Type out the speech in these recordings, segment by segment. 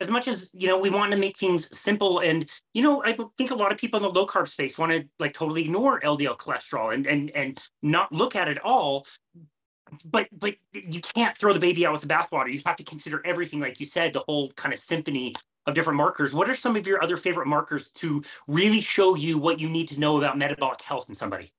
as much as you know we want to make things simple and you know i think a lot of people in the low carb space want to like totally ignore ldl cholesterol and and and not look at it all. But but you can't throw the baby out with the bathwater. You have to consider everything like you said the whole kind of symphony of different markers. What are some of your other favorite markers to really show you what you need to know about metabolic health in somebody?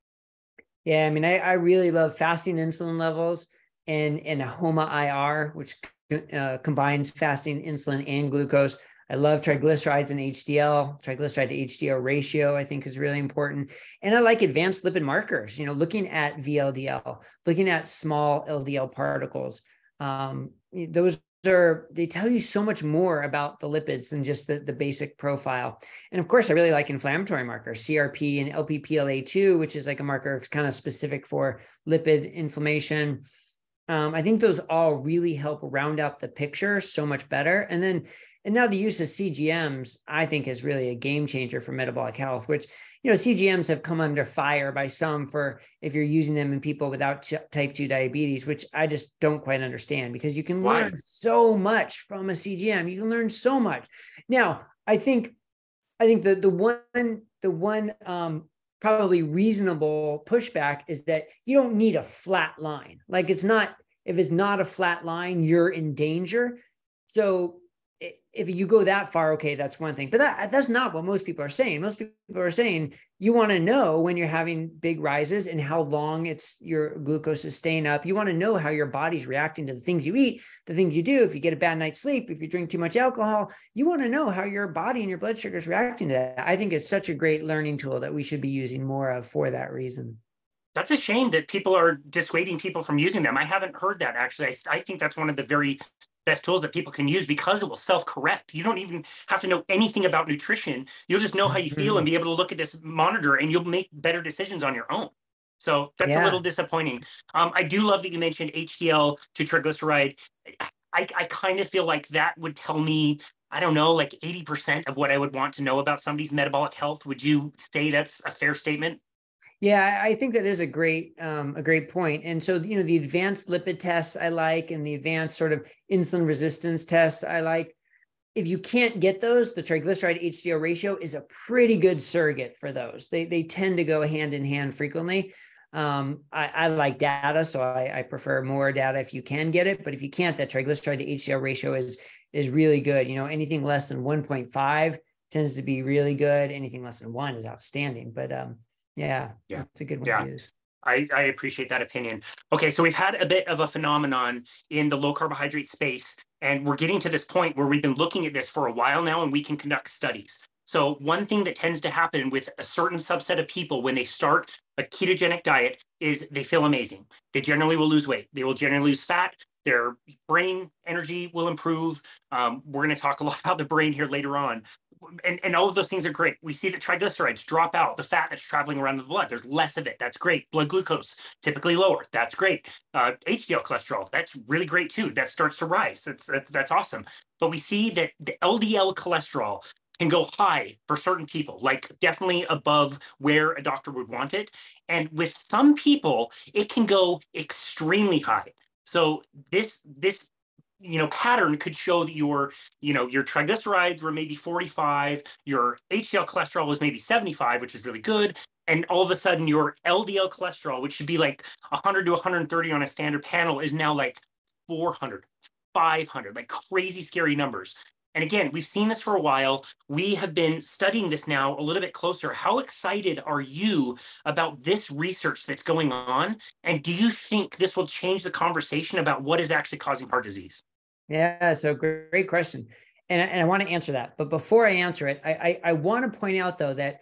Yeah i mean i, I really love fasting insulin levels and and a homa ir which uh, combines fasting insulin and glucose. I love triglycerides and HDL. Triglyceride to HDL ratio, I think, is really important. And I like advanced lipid markers, you know, looking at VLDL, looking at small LDL particles. Um, those are, they tell you so much more about the lipids than just the, the basic profile. And of course, I really like inflammatory markers, CRP and LPPLA2, which is like a marker kind of specific for lipid inflammation um, I think those all really help round out the picture so much better. And then, and now the use of CGMs, I think, is really a game changer for metabolic health. Which you know, CGMs have come under fire by some for if you're using them in people without type two diabetes, which I just don't quite understand because you can Why? learn so much from a CGM. You can learn so much. Now, I think, I think the the one the one um, probably reasonable pushback is that you don't need a flat line. Like it's not, if it's not a flat line, you're in danger. So if you go that far, okay, that's one thing. But that that's not what most people are saying. Most people are saying you want to know when you're having big rises and how long it's your glucose is staying up. You want to know how your body's reacting to the things you eat, the things you do. If you get a bad night's sleep, if you drink too much alcohol, you want to know how your body and your blood sugar is reacting to that. I think it's such a great learning tool that we should be using more of for that reason that's a shame that people are dissuading people from using them. I haven't heard that actually. I, I, think that's one of the very best tools that people can use because it will self-correct. You don't even have to know anything about nutrition. You'll just know how you feel and be able to look at this monitor and you'll make better decisions on your own. So that's yeah. a little disappointing. Um, I do love that you mentioned HDL to triglyceride. I, I kind of feel like that would tell me, I don't know, like 80% of what I would want to know about somebody's metabolic health. Would you say that's a fair statement? Yeah, I think that is a great um, a great point. And so, you know, the advanced lipid tests I like, and the advanced sort of insulin resistance test I like. If you can't get those, the triglyceride HDL ratio is a pretty good surrogate for those. They they tend to go hand in hand frequently. Um, I, I, like data, so I, I, prefer more data if you can get it. But if you can't, that triglyceride to HDL ratio is is really good. You know, anything less than 1.5 tends to be really good. Anything less than one is outstanding. But um, yeah, yeah, it's a good one yeah. to use. I, I appreciate that opinion. Okay, so we've had a bit of a phenomenon in the low carbohydrate space, and we're getting to this point where we've been looking at this for a while now, and we can conduct studies. So, one thing that tends to happen with a certain subset of people when they start a ketogenic diet is they feel amazing. They generally will lose weight, they will generally lose fat, their brain energy will improve. Um, we're going to talk a lot about the brain here later on and, and all of those things are great. We see that triglycerides drop out, the fat that's traveling around the blood. There's less of it. That's great. Blood glucose typically lower. That's great. Uh, HDL cholesterol, that's really great too. That starts to rise. That's that, that's awesome. But we see that the LDL cholesterol can go high for certain people, like definitely above where a doctor would want it. And with some people, it can go extremely high. So this this you know pattern could show that your you know your triglycerides were maybe 45 your hdl cholesterol was maybe 75 which is really good and all of a sudden your ldl cholesterol which should be like 100 to 130 on a standard panel is now like 400 500 like crazy scary numbers and again we've seen this for a while we have been studying this now a little bit closer how excited are you about this research that's going on and do you think this will change the conversation about what is actually causing heart disease yeah, so great, great question. And, and I want to answer that. But before I answer it, I, I, I want to point out, though, that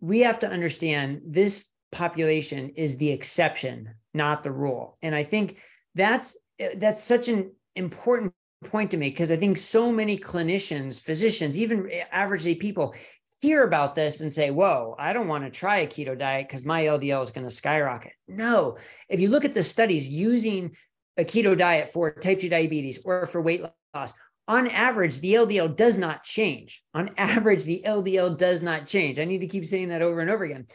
we have to understand this population is the exception, not the rule. And I think that's that's such an important point to make because I think so many clinicians, physicians, even average day people hear about this and say, Whoa, I don't want to try a keto diet because my LDL is going to skyrocket. No, if you look at the studies using a keto diet for type 2 diabetes or for weight loss, on average, the LDL does not change. On average, the LDL does not change. I need to keep saying that over and over again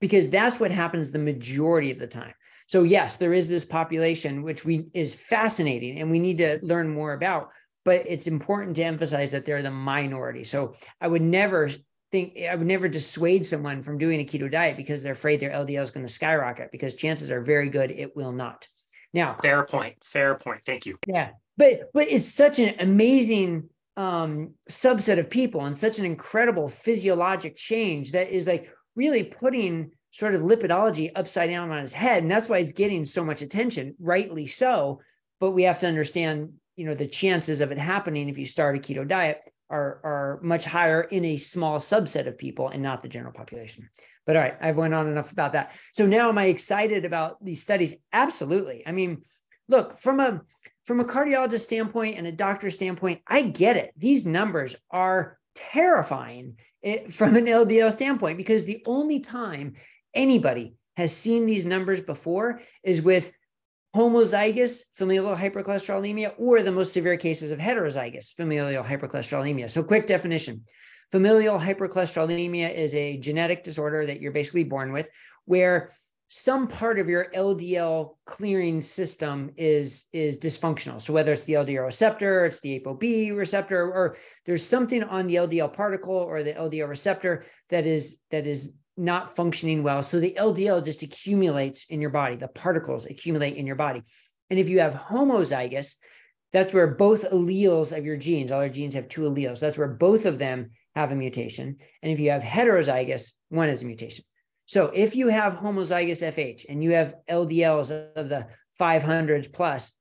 because that's what happens the majority of the time. So yes, there is this population which we is fascinating and we need to learn more about. but it's important to emphasize that they're the minority. So I would never think I would never dissuade someone from doing a keto diet because they're afraid their LDL is going to skyrocket because chances are very good it will not. Now, fair point. Fair point. Thank you. Yeah. But but it's such an amazing um, subset of people and such an incredible physiologic change that is like really putting sort of lipidology upside down on his head. And that's why it's getting so much attention, rightly so. But we have to understand, you know, the chances of it happening if you start a keto diet are, are much higher in a small subset of people and not the general population. But all right, I've went on enough about that. So now am I excited about these studies? Absolutely. I mean, look, from a from a cardiologist standpoint and a doctor standpoint, I get it. These numbers are terrifying it, from an LDL standpoint because the only time anybody has seen these numbers before is with homozygous familial hypercholesterolemia or the most severe cases of heterozygous familial hypercholesterolemia. So, quick definition familial hypercholesterolemia is a genetic disorder that you're basically born with where some part of your LDL clearing system is is dysfunctional. So whether it's the LDL receptor, it's the ApoB receptor, or there's something on the LDL particle or the LDL receptor that is that is not functioning well. So the LDL just accumulates in your body. The particles accumulate in your body. And if you have homozygous, that's where both alleles of your genes, all your genes have two alleles. That's where both of them have a mutation. And if you have heterozygous, one is a mutation. So if you have homozygous FH and you have LDLs of the 500s plus,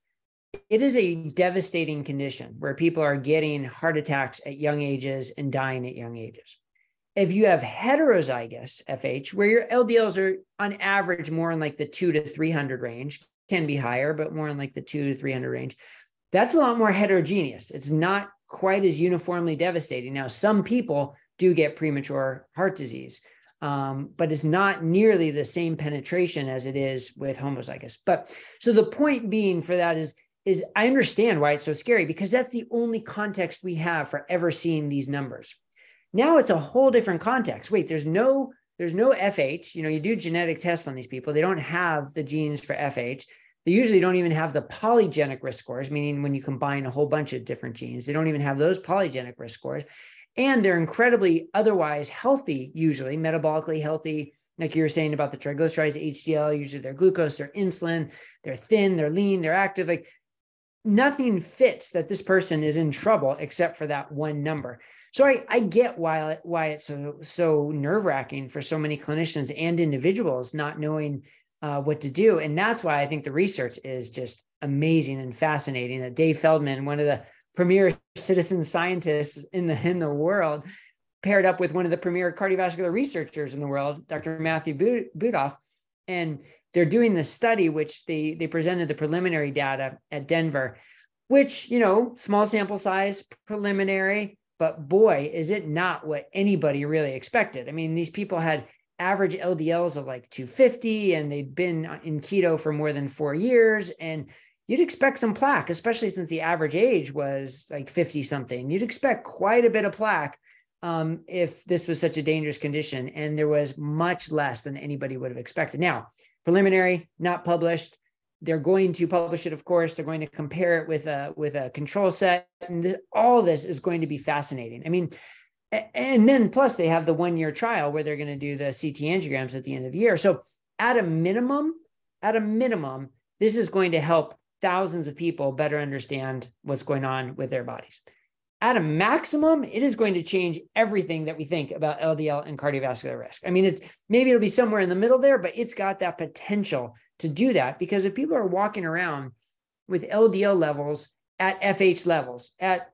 it is a devastating condition where people are getting heart attacks at young ages and dying at young ages. If you have heterozygous FH, where your LDLs are on average more in like the two to 300 range, can be higher, but more in like the two to 300 range, that's a lot more heterogeneous. It's not quite as uniformly devastating. Now, some people do get premature heart disease um, but it's not nearly the same penetration as it is with homozygous. But so the point being for that is is I understand why it's so scary because that's the only context we have for ever seeing these numbers. Now it's a whole different context. Wait, there's no there's no FH. You know, you do genetic tests on these people. They don't have the genes for FH. They usually don't even have the polygenic risk scores, meaning when you combine a whole bunch of different genes, they don't even have those polygenic risk scores and they're incredibly otherwise healthy, usually metabolically healthy. Like you were saying about the triglycerides, HDL, usually their glucose, their insulin, they're thin, they're lean, they're active. Like nothing fits that this person is in trouble except for that one number. So I, I get why why it's so so nerve wracking for so many clinicians and individuals not knowing uh, what to do, and that's why I think the research is just amazing and fascinating. That Dave Feldman, one of the premier citizen scientists in the in the world, paired up with one of the premier cardiovascular researchers in the world, Dr. Matthew Budoff, and they're doing this study, which they they presented the preliminary data at Denver, which you know small sample size, preliminary, but boy, is it not what anybody really expected. I mean, these people had average LDLs of like 250, and they'd been in keto for more than four years, and you'd expect some plaque, especially since the average age was like 50 something. You'd expect quite a bit of plaque um, if this was such a dangerous condition. And there was much less than anybody would have expected. Now, preliminary, not published. They're going to publish it, of course. They're going to compare it with a with a control set, and th- all this is going to be fascinating. I mean, and then plus they have the one year trial where they're going to do the CT angiograms at the end of the year. So at a minimum, at a minimum, this is going to help thousands of people better understand what's going on with their bodies. At a maximum, it is going to change everything that we think about LDL and cardiovascular risk. I mean, it's maybe it'll be somewhere in the middle there, but it's got that potential to do that because if people are walking around with LDL levels at FH levels, at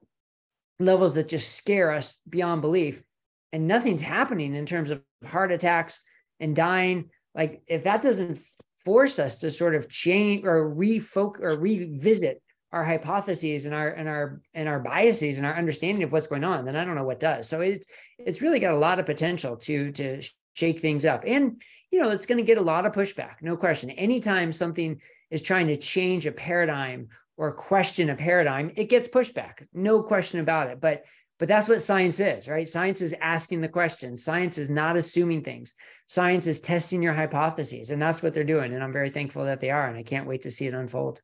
levels that just scare us beyond belief, and nothing's happening in terms of heart attacks and dying, like if that doesn't force us to sort of change or refocus or revisit our hypotheses and our and our and our biases and our understanding of what's going on, then I don't know what does. So it's it's really got a lot of potential to to shake things up. And you know, it's going to get a lot of pushback, no question. Anytime something is trying to change a paradigm or question a paradigm, it gets pushback, no question about it. But but that's what science is, right? Science is asking the question. Science is not assuming things. Science is testing your hypotheses. And that's what they're doing. And I'm very thankful that they are. And I can't wait to see it unfold.